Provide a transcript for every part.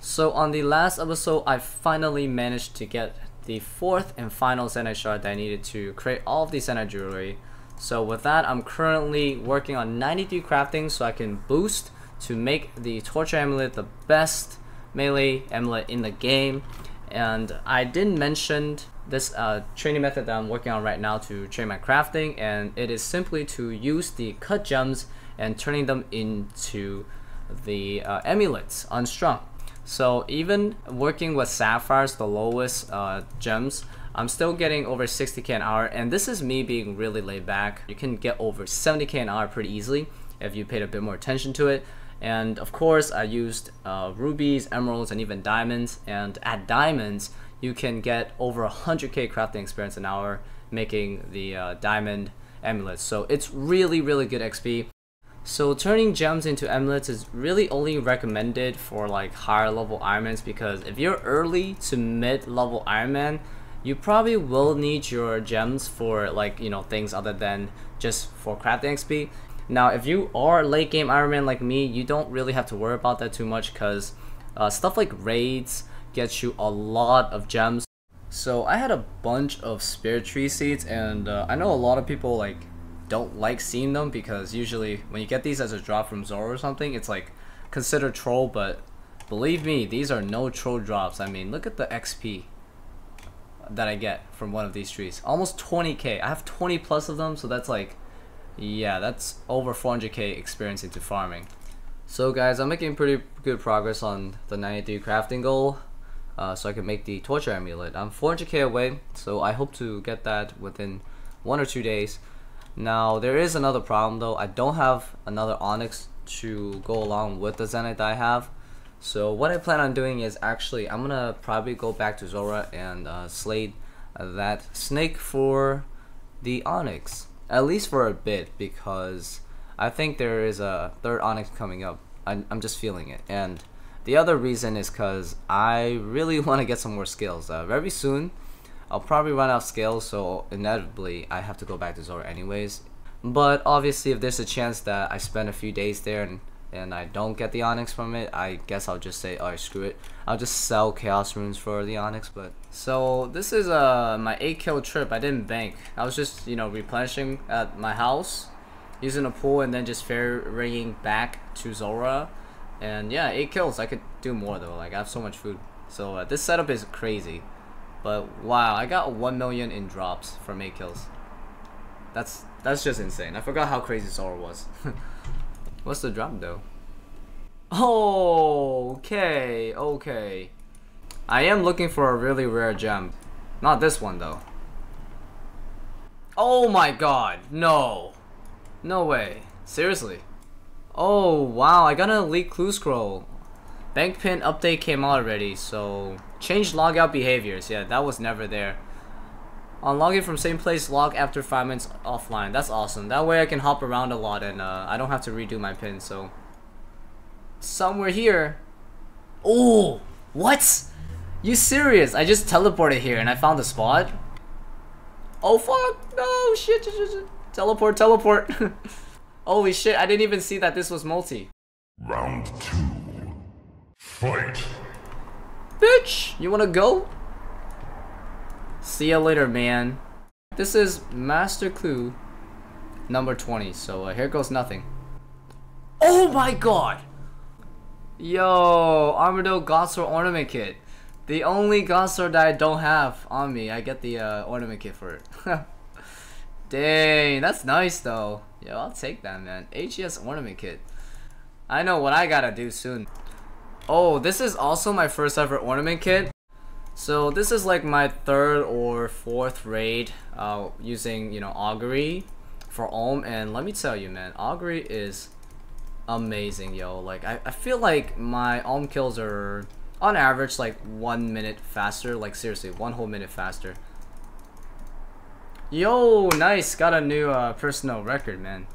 So on the last episode, I finally managed to get the fourth and final Zenyte shard that I needed to create all of the Zenyte jewelry. So with that, I'm currently working on 93 crafting so I can boost to make the Torture Amulet the best melee amulet in the game. And I didn't mention this uh, training method that I'm working on right now to train my crafting and it is simply to use the cut gems and turning them into the uh, amulets unstrung. So even working with sapphires, the lowest uh, gems, I'm still getting over 60k an hour and this is me being really laid back. You can get over 70k an hour pretty easily if you paid a bit more attention to it. And of course I used uh, rubies, emeralds, and even diamonds. And at diamonds, you can get over 100k crafting experience an hour making the uh, diamond amulets. So it's really, really good XP. So turning gems into amulets is really only recommended for like higher level Ironmans because if you're early to mid level Ironman, you probably will need your gems for like you know things other than just for crafting XP. Now if you are late game Ironman like me, you don't really have to worry about that too much because uh, stuff like raids gets you a lot of gems. So I had a bunch of spirit tree seeds and uh, I know a lot of people like don't like seeing them because usually when you get these as a drop from Zulrah or something, it's like considered troll, but believe me, these are no troll drops. I mean, look at the XP that I get from one of these trees. Almost 20k. I have 20 plus of them, so that's like, yeah, that's over 400k experience into farming. So guys, I'm making pretty good progress on the 93 crafting goal. Uh, so I can make the torture amulet. I'm 400k away, so I hope to get that within one or two days. Now there is another problem though. I don't have another onyx to go along with the Zenyte that I have. So what I plan on doing is actually I'm gonna probably go back to Zulrah and uh, slate that snake for the onyx at least for a bit because I think there is a third onyx coming up. I, I'm just feeling it and the other reason is because I really want to get some more scales. Uh, very soon I'll probably run out of scales, so inevitably I have to go back to Zulrah anyways. But obviously, if there's a chance that I spend a few days there and, and I don't get the Onyx from it, I guess I'll just say, alright, screw it. I'll just sell Chaos Runes for the Onyx, but... So, this is uh, my 8 kill trip. I didn't bank. I was just, you know, replenishing at my house, using a pool, and then just ferrying back to Zulrah. And yeah, 8 kills. I could do more though. Like, I have so much food. So, uh, this setup is crazy. But wow, I got 1 million in drops from 8 kills. That's that's just insane. I forgot how crazy Zulrah was. What's the drop though? Oh, okay, okay. I am looking for a really rare gem. Not this one though. Oh my god, no. No way. Seriously. Oh wow, I got an elite clue scroll. Bank pin update came out already, so change logout behaviors. Yeah, that was never there. On login from same place, log after 5 minutes offline. That's awesome. That way I can hop around a lot and uh, I don't have to redo my pin, so... Somewhere here... Oh! What? You serious? I just teleported here and I found the spot? Oh fuck! No! Shit, shit, shit. Teleport, teleport! Holy shit, I didn't even see that this was multi. Round two. Fight! Bitch! You wanna go? See ya later, man. This is Master Clue number 20, so uh, here goes nothing. Oh my god! Yo, Armadyl Godsword Ornament Kit. The only Godsword that I don't have on me. I get the uh, Ornament Kit for it. Dang, that's nice though. Yo, I'll take that, man. AGS Ornament Kit. I know what I gotta do soon. Oh, this is also my first ever ornament kit. So this is like my third or fourth raid uh, using, you know, Augury for Olm. And let me tell you, man, Augury is amazing, yo. Like, I, I feel like my Olm kills are, on average, like one minute faster. Like, seriously, one whole minute faster. Yo, nice. Got a new uh, personal record, man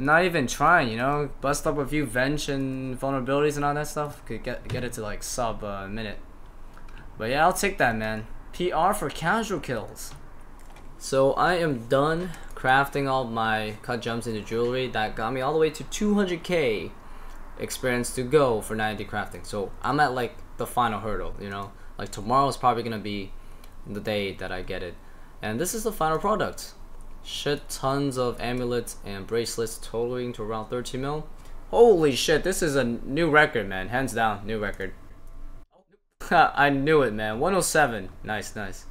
not even trying, you know, bust up a few venge and vulnerabilities and all that stuff. Could get get it to like sub a uh, minute. But yeah, I'll take that, man. PR for casual kills. So I am done crafting all my cut gems into jewelry. That got me all the way to 200k. experience to go for 90 crafting. So I'm at like the final hurdle, you know. Like tomorrow is probably gonna be the day that I get it. And this is the final product. Shit tons of amulets and bracelets totaling to around 30 mil. Holy shit, this is a new record, man. Hands down, new record. I knew it, man. 107. Nice, nice.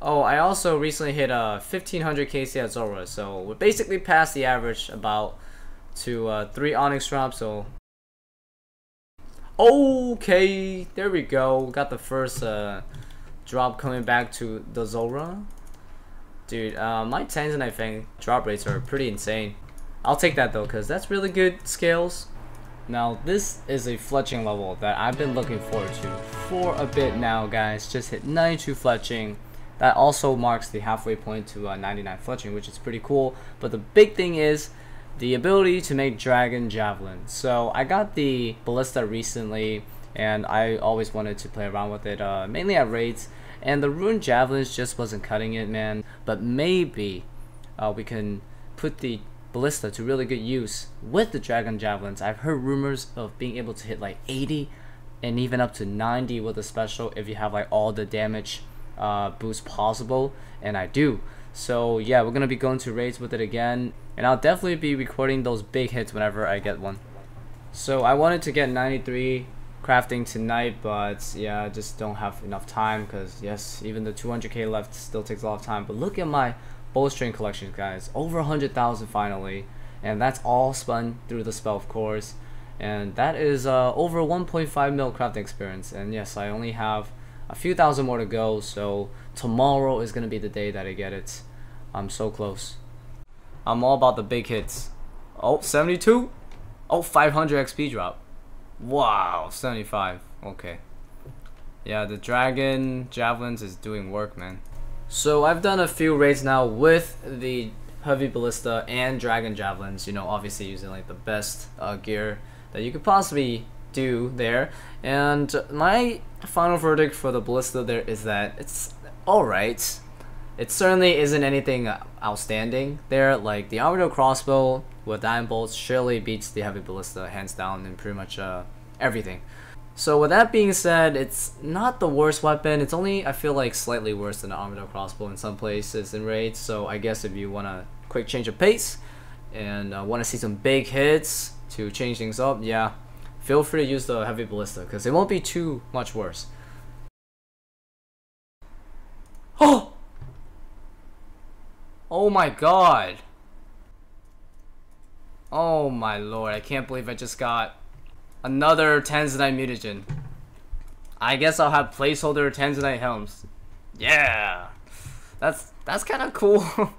Oh, I also recently hit a uh, 1500 KC at Zulrah, so we're basically past the average about to uh, three Onyx drops, so... Okay, there we go. Got the first uh, drop coming back to the Zulrah. Dude, uh, my Tanzanite Fang drop rates are pretty insane. I'll take that though, because that's really good scales. Now, this is a fletching level that I've been looking forward to for a bit now, guys. Just hit 92 fletching. That also marks the halfway point to uh, 99 fletching, which is pretty cool. But the big thing is the ability to make Dragon Javelin. So I got the Ballista recently, and I always wanted to play around with it, uh, mainly at raids. And the Rune Javelins just wasn't cutting it, man. But maybe uh, we can put the Ballista to really good use with the Dragon Javelins. I've heard rumors of being able to hit like 80 and even up to 90 with a special if you have like all the damage uh, boost possible, and I do. So yeah, we're gonna be going to raids with it again, and I'll definitely be recording those big hits whenever I get one. So I wanted to get 93 crafting tonight, but yeah, I just don't have enough time because yes, even the 200k left still takes a lot of time. But look at my bowstring collections, guys. Over 100,000 finally. And that's all spun through the spell, of course. And that is uh, over 1.5 mil crafting experience. And yes, I only have a few thousand more to go. So tomorrow is to be the day that I get it. I'm so close. I'm all about the big hits. Oh, 72? Oh, 500 XP drop. Wow, 75. Okay. Yeah, the dragon javelins is doing work, man. So I've done a few raids now with the heavy ballista and dragon javelins. You know, obviously using like the best uh, gear that you could possibly do there. And my final verdict for the ballista there is that it's alright. It certainly isn't anything outstanding there. Like the Armadyl crossbow with diamond bolts surely beats the heavy ballista hands down in pretty much uh, everything. So with that being said, it's not the worst weapon. It's only, I feel like, slightly worse than the Armadyl crossbow in some places in raids. So I guess if you want a quick change of pace and uh, want to see some big hits to change things up, yeah, feel free to use the heavy ballista because it won't be too much worse. Oh! Oh my god! Oh my lord, I can't believe I just got Another Tanzanite mutagen. I guess I'll have placeholder Tanzanite helms. Yeah. That's that's kind of cool.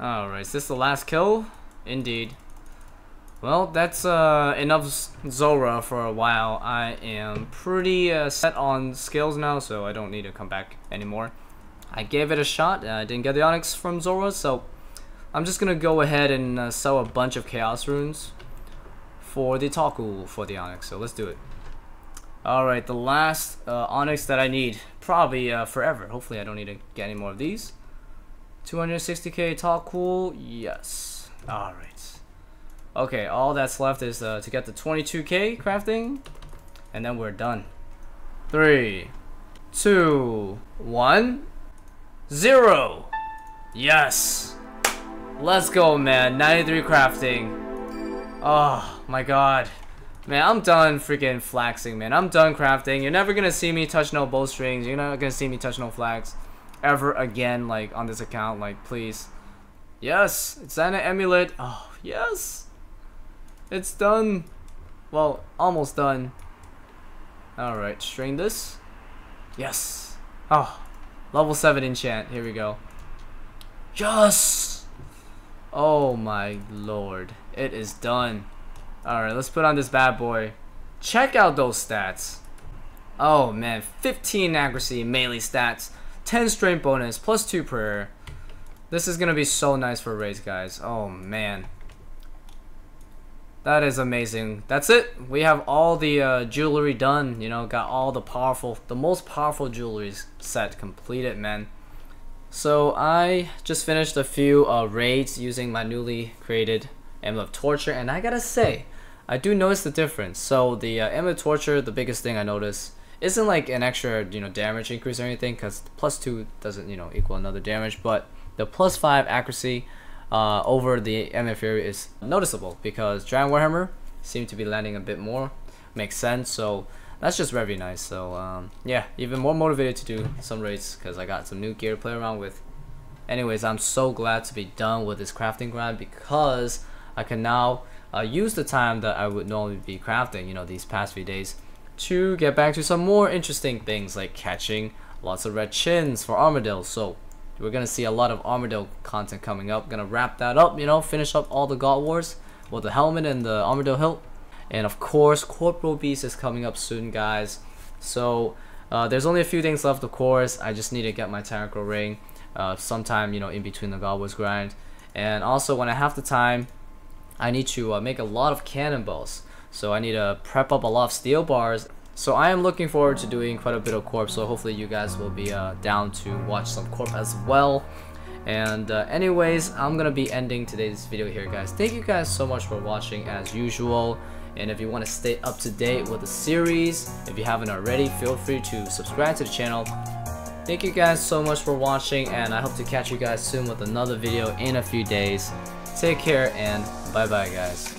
Alright, is this the last kill? Indeed. Well, that's uh, enough Zulrah for a while. I am pretty uh, set on scales now, so I don't need to come back anymore. I gave it a shot. I didn't get the Onyx from Zulrah, so I'm just gonna go ahead and uh, sell a bunch of Chaos Runes for the Tokkul for the Onyx, so let's do it. Alright, the last uh, Onyx that I need, probably uh, forever. Hopefully I don't need to get any more of these. 260k Tokkul, yes. Alright. Okay, all that's left is uh, to get the 22k crafting, and then we're done. Three, two, one, zero. Yes. Let's go, man. 93 crafting. Oh my god. Man, I'm done freaking flaxing, man. I'm done crafting. You're never gonna see me touch no bowstrings. You're not gonna see me touch no flax ever again, like, on this account. Like, please. Yes, it's an amulet. Oh, yes. It's done. Well, almost done. Alright, strain this. Yes. Oh, level 7 enchant. Here we go. Yes! Oh my lord. It is done. Alright, let's put on this bad boy. Check out those stats. Oh man, 15 accuracy melee stats, 10 strength bonus, plus 2 prayer. This is gonna be so nice for raids, guys. Oh man. That is amazing. That's it. We have all the uh, jewelry done. You know, got all the powerful, the most powerful jewelry set completed, man. So I just finished a few uh, raids using my newly created Amulet of Torture, and I gotta say, I do notice the difference. So the uh, Amulet of Torture, the biggest thing I notice isn't like an extra you know damage increase or anything, because plus two doesn't you know equal another damage, but the plus five accuracy uh, over the Fury is noticeable because Giant Warhammer seem to be landing a bit more. Makes sense. So that's just very nice. So um, yeah, even more motivated to do some raids because I got some new gear to play around with. Anyways, I'm so glad to be done with this crafting grind because I can now uh, use the time that I would normally be crafting, you know, these past few days to get back to some more interesting things like catching lots of red chins for Armadyl. So we're gonna see a lot of Armadyl content coming up. Gonna wrap that up, you know, finish up all the God Wars with the helmet and the Armadyl hilt. And of course, Corporeal Beast is coming up soon, guys. So uh, there's only a few things left, of course. I just need to get my Tentacruel Ring uh, sometime, you know, in between the God Wars grind. And also, when I have the time, I need to uh, make a lot of cannonballs. So I need to prep up a lot of steel bars. So I am looking forward to doing quite a bit of Corp. So hopefully you guys will be uh, down to watch some Corp as well. And uh, anyways, I'm gonna be ending today's video here, guys. Thank you guys so much for watching as usual. And if you want to stay up to date with the series, if you haven't already, feel free to subscribe to the channel. Thank you guys so much for watching and I hope to catch you guys soon with another video in a few days. Take care and bye bye guys.